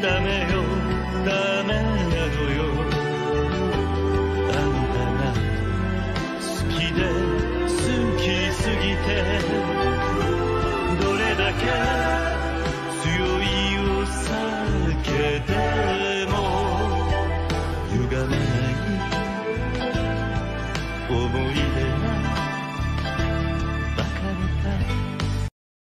ダメよ。ダメなのよ。あんたが好きで好きすぎてどれだけ強いお酒でも歪めない思い